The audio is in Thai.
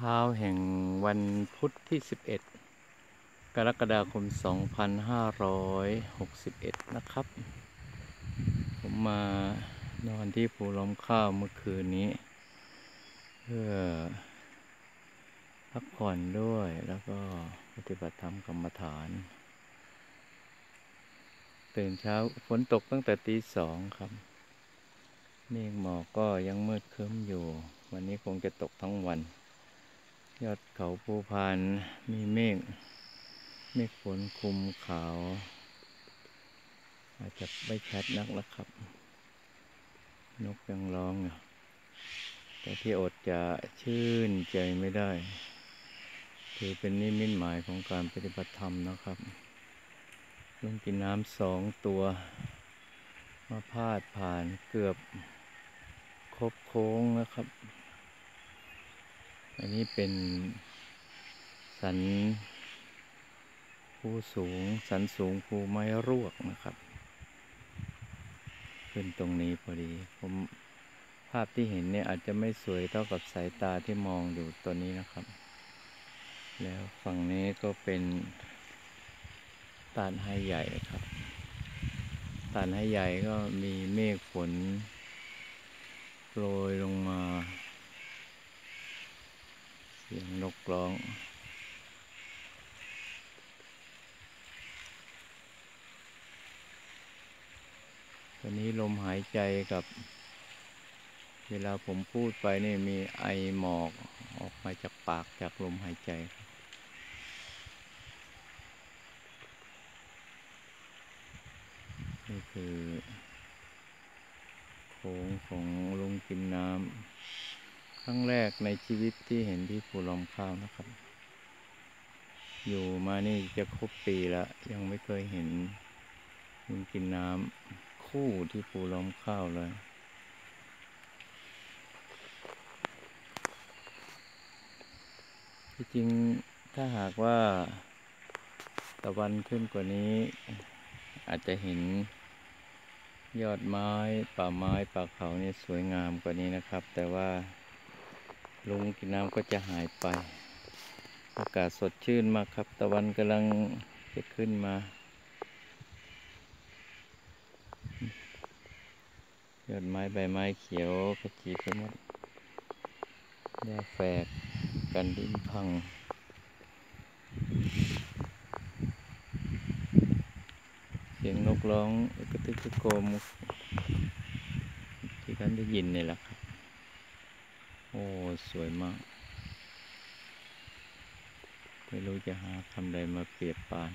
ช้าแห่งวันพุธที่ 11 กรกฎาคม 2561 นะครับ ผมมานอนที่ภูล้อมข้าวเมื่อคืนนี้ เพื่อพักผ่อนด้วยแล้วก็ปฏิบัติธรรมกรรมฐาน ตื่นเช้าฝนตกตั้งแต่ตีสองครับเมฆหมอกก็ยังมืดครึ้มอยู่ วันนี้คงจะตกทั้งวัน ยอดเขาภูพานมีเมฆเมฆฝนคลุมขาว อาจจะไม่ชัดนักแล้วครับ นกยังร้องอยู่แต่ที่อดจะชื่นใจไม่ได้ ถือเป็นนิมิตหมายของการปฏิบัติธรรมนะครับลงกินน้ำสองตัว มาพาดผ่านเกือบครบโค้งนะครับ อันนี้เป็นสันภูสูง สันสูงภูไม้รวกนะครับ ขึ้นตรงนี้พอดี ผมภาพที่เห็นเนี่ยอาจจะไม่สวยเท่ากับสายตาที่มองอยู่ตัวนี้นะครับ แล้วฝั่งนี้ก็เป็นตาดไฮใหญ่ครับตาดไฮใหญ่ก็มีเมฆฝนโปรยลงมา เสียงน กร้อง ตอนนี้ลมหายใจกับ เวลาผมพูดไปนี่มีไอหมอกออกมาจากปากจากลมหายใจครับนี่คือโค้งของลุงกินน้ำ รั้งแรกในชีวิตที่เห็นที่ภูลอมข้าวนะครับ อยู่มานี่จะครบปีแล้วยังไม่เคยเห็นลุงกินน้ำคู่ที่ภูลอมข้าวเลยที่จริงถ้าหากว่าตะวันขึ้นกว่านี้ อาจจะเห็นยอดไม้ ป่าไม้ ป่าเขานี่สวยงามกว่านี้นะครับ แต่ว่า ลงกินน้ำก็จะหายไป อากาศสดชื่นมากครับ ตะวันกำลังจะขึ้นมา ยอดไม้ใบไม้เขียวขจีไปหมดหญ้าแฝกกันดินพังเสียงนกร้องกระตึกกระโกมที่ท่านได้ยินนี่แหละครับ โอ้ สวยมาก ไม่รู้จะหาคำใดมาเปรียบปาน